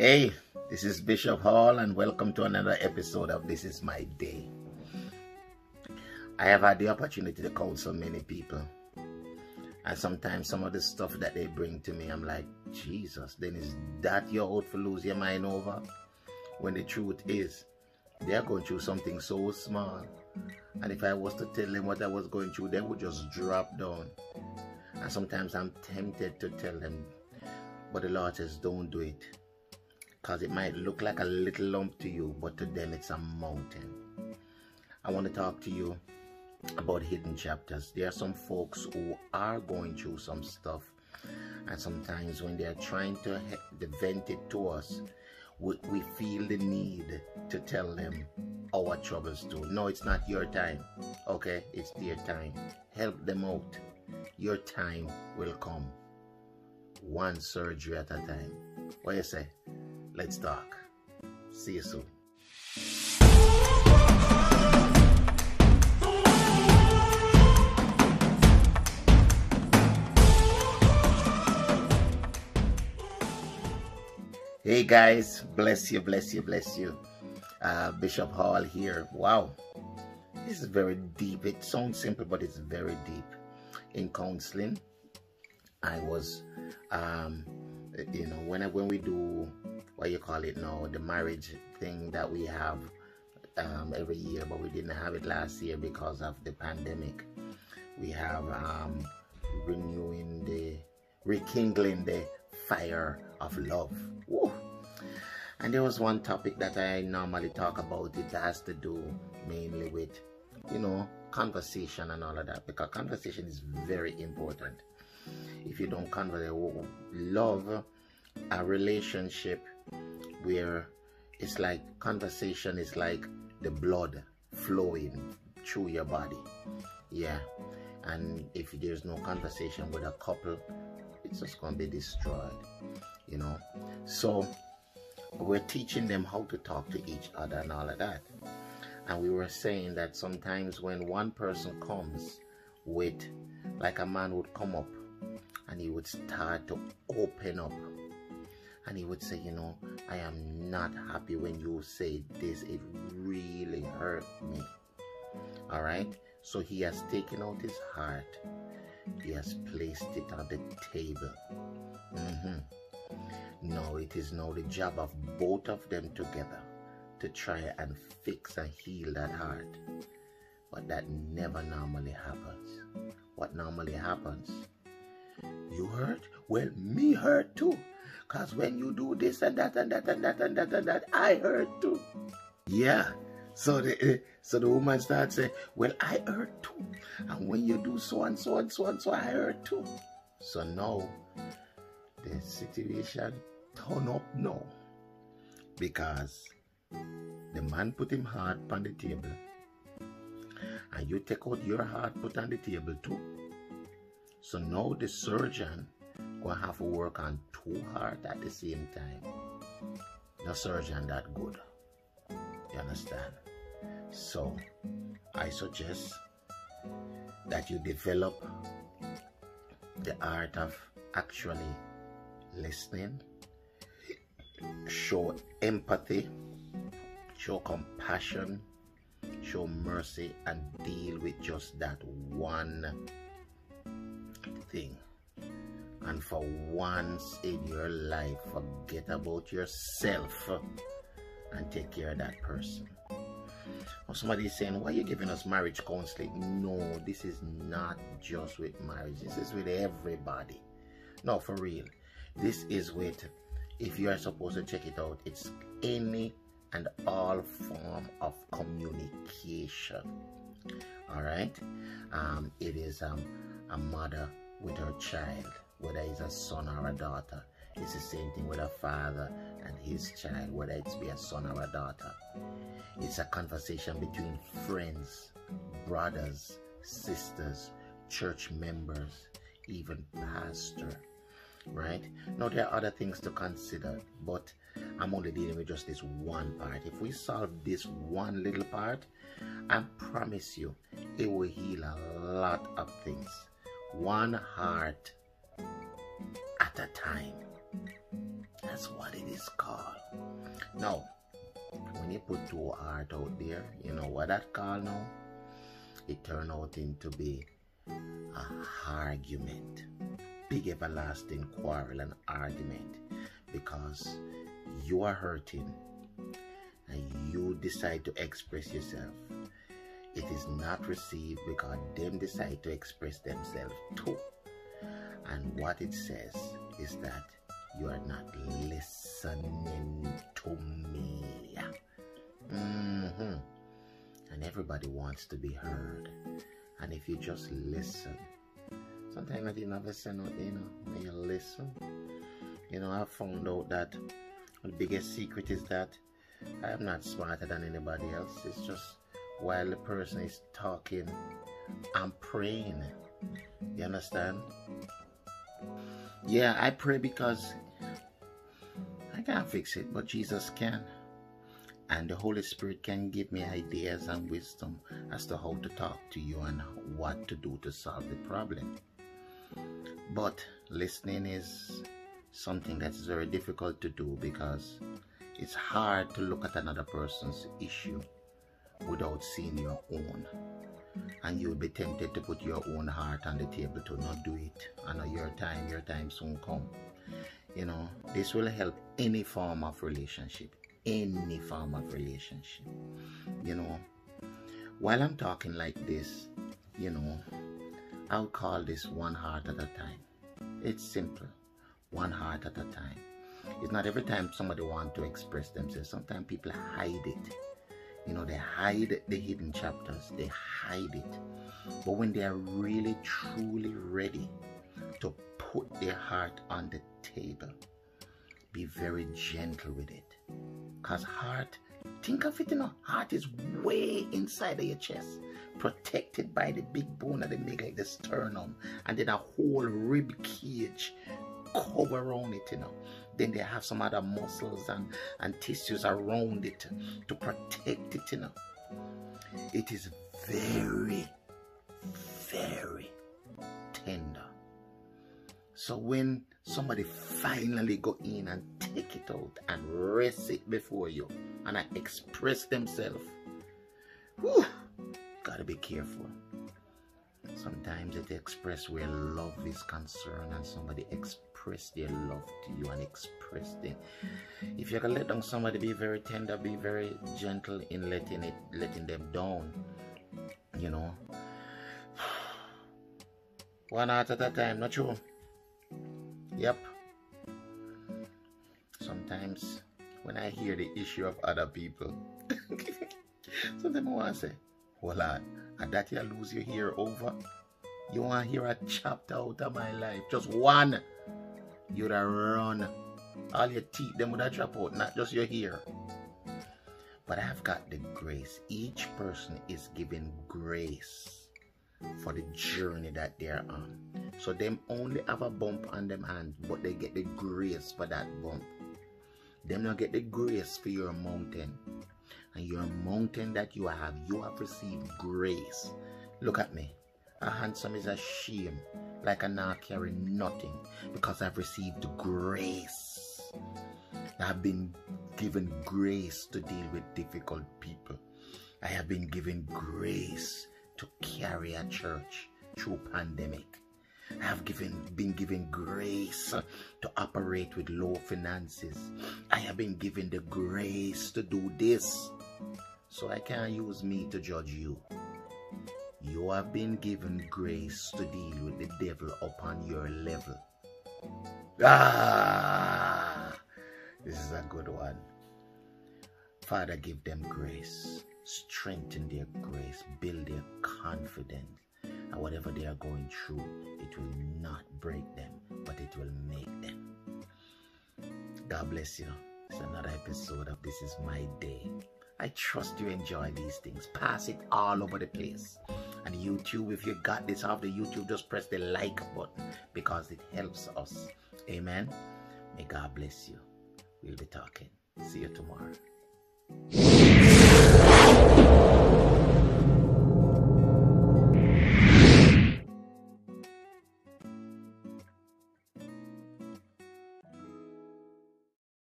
Hey, this is Bishop Hall, and welcome to another episode of This Is My Day. I have had the opportunity to counsel many people, and sometimes some of the stuff that they bring to me, I'm like, Jesus, then is that your out for lose your mind over? When the truth is, they're going through something so small, and if I was to tell them what I was going through, they would just drop down. And sometimes I'm tempted to tell them, but the Lord says, don't do it because it might look like a little lump to you, but to them it's a mountain. I want to talk to you about hidden chapters. There are some folks who are going through some stuff, and sometimes when they are trying to vent it to us, we, we feel the need to tell them our troubles too. No, it's not your time, okay? It's their time. Help them out. Your time will come. One surgery at a time. What do you say? Let's talk. See you soon. Hey guys, bless you, bless you, bless you. Uh, Bishop Hall here. Wow, this is very deep. It sounds simple, but it's very deep. In counseling, I was, um, you know, when I, when we do what you call it now, the marriage thing that we have um, every year, but we didn't have it last year because of the pandemic. We have um, renewing the, rekindling the fire of love. Woo. And there was one topic that I normally talk about. It has to do mainly with, you know, conversation and all of that because conversation is very important. If you don't converse, love, a relationship where it's like conversation is like the blood flowing through your body. Yeah. And if there's no conversation with a couple, it's just going to be destroyed. You know? So we're teaching them how to talk to each other and all of that. And we were saying that sometimes when one person comes with, like a man would come up and he would start to open up and he would say, you know, I am not happy when you say this. It really hurt me. All right. So he has taken out his heart. He has placed it on the table. Mm-hmm. No, it is now the job of both of them together to try and fix and heal that heart. But that never normally happens. What normally happens? You hurt? Well, me hurt too. Because when you do this and that and that and that and that and that, I hurt too. Yeah. So the uh, so the woman starts saying, Well, I hurt too. And when you do so and so and so and so, I hurt too. So now the situation turn up now. Because the man put him heart on the table. And you take out your heart put on the table too. So now the surgeon gonna have to work on two heart at the same time. No surgeon that good. You understand? So I suggest that you develop the art of actually listening, show empathy, show compassion, show mercy, and deal with just that one thing. And for once in your life, forget about yourself and take care of that person. Or somebody is saying, why are you giving us marriage counseling? No, this is not just with marriage. This is with everybody. No, for real. This is with, if you are supposed to check it out, it's any and all form of communication. All right. Um, it is um, a mother with her child whether it's a son or a daughter. It's the same thing with a father and his child, whether it's be a son or a daughter. It's a conversation between friends, brothers, sisters, church members, even pastor, right? Now, there are other things to consider, but I'm only dealing with just this one part. If we solve this one little part, I promise you, it will heal a lot of things. One heart at a time. That's what it is called. No. When you put two heart out there, you know what that call now? It turn out into be a argument. Big everlasting quarrel and argument because you are hurting and you decide to express yourself. It is not received because them decide to express themselves too. And what it says is that you are not listening to me. Mm-hmm. And everybody wants to be heard. And if you just listen, sometimes I didn't listen, you know, when you listen, you know, I found out that the biggest secret is that I am not smarter than anybody else. It's just while the person is talking, I'm praying. You understand? Yeah, I pray because I can't fix it, but Jesus can. And the Holy Spirit can give me ideas and wisdom as to how to talk to you and what to do to solve the problem. But listening is something that's very difficult to do because it's hard to look at another person's issue without seeing your own. And you'll be tempted to put your own heart on the table to not do it. I know your time, your time soon come. You know, this will help any form of relationship. Any form of relationship. You know, while I'm talking like this, you know, I'll call this one heart at a time. It's simple. One heart at a time. It's not every time somebody wants to express themselves. Sometimes people hide it you know, they hide the hidden chapters, they hide it. But when they are really, truly ready to put their heart on the table, be very gentle with it. Because heart, think of it, you know, heart is way inside of your chest, protected by the big bone of the middle, the sternum, and then a whole rib cage cover around it, you know. Then they have some other muscles and, and tissues around it to protect it, you know. It is very, very tender. So when somebody finally go in and take it out and rest it before you and I express themselves, whew, gotta be careful. Sometimes it express where love is concerned and somebody express their love to you and express them. If you can let down somebody, be very tender, be very gentle in letting it, letting them down. You know, one heart at a time. Not true. Yep. Sometimes when I hear the issue of other people, sometimes I want to say, "Hold on." and that you lose your hair over. You want to hear a chapter out of my life, just one, you'd have run. All your teeth, them would have drop out, not just your hair. But I've got the grace. Each person is given grace for the journey that they're on. So them only have a bump on them hand, but they get the grace for that bump. Them not get the grace for your mountain and your mountain that you have, you have received grace. Look at me. A handsome is a shame, like I not nothing, because I've received grace. I've been given grace to deal with difficult people. I have been given grace to carry a church through pandemic. I have given, been given grace to operate with low finances. I have been given the grace to do this. So I can't use me to judge you. You have been given grace to deal with the devil upon your level. Ah, this is a good one. Father, give them grace. Strengthen their grace. Build their confidence. And whatever they are going through, it will not break them, but it will make them. God bless you. It's another episode of This Is My Day. I trust you enjoy these things. Pass it all over the place. And YouTube, if you got this off the YouTube, just press the like button because it helps us. Amen. May God bless you. We'll be talking. See you tomorrow.